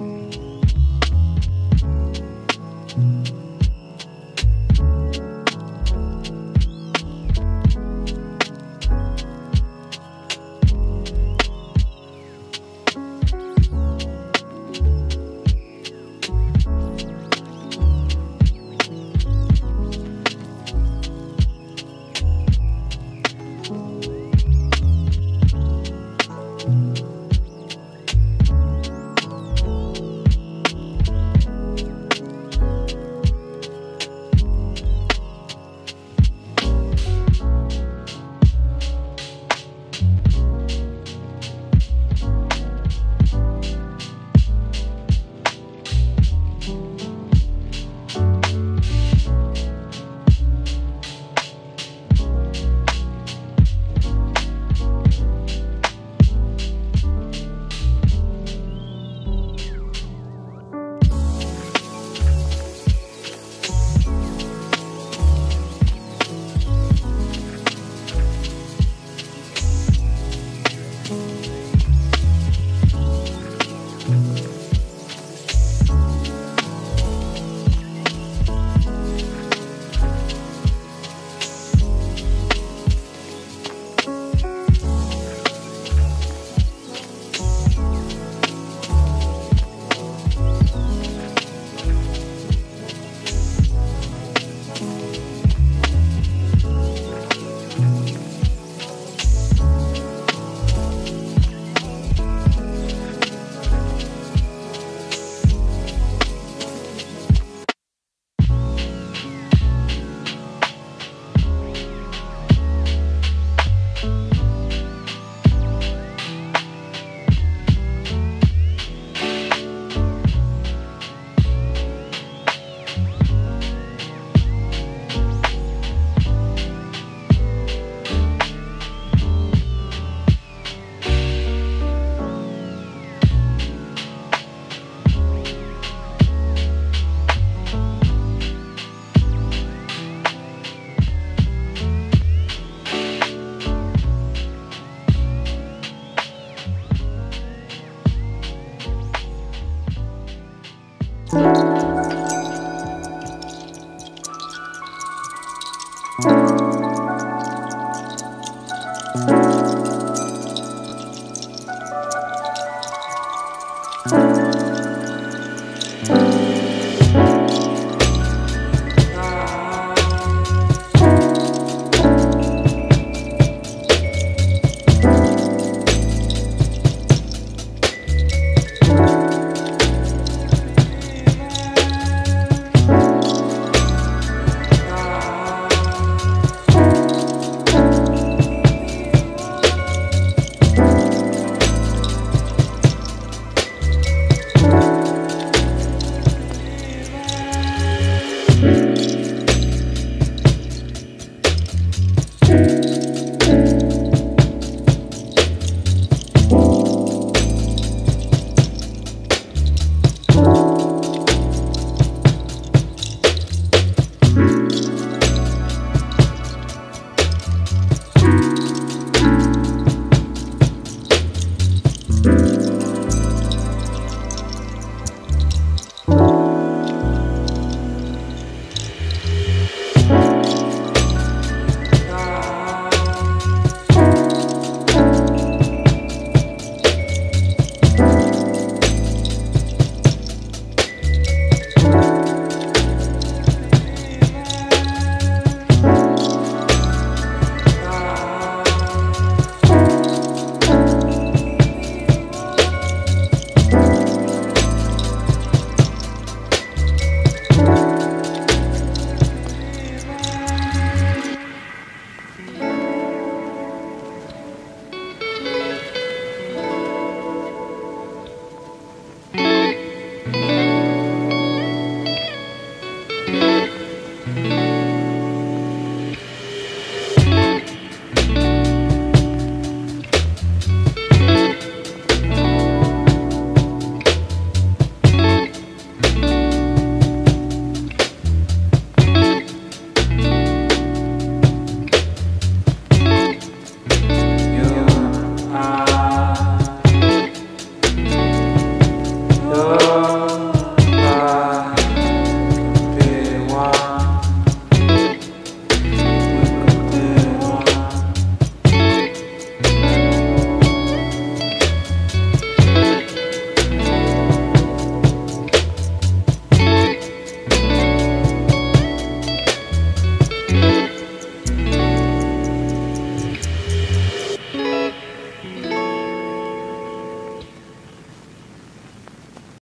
Bye.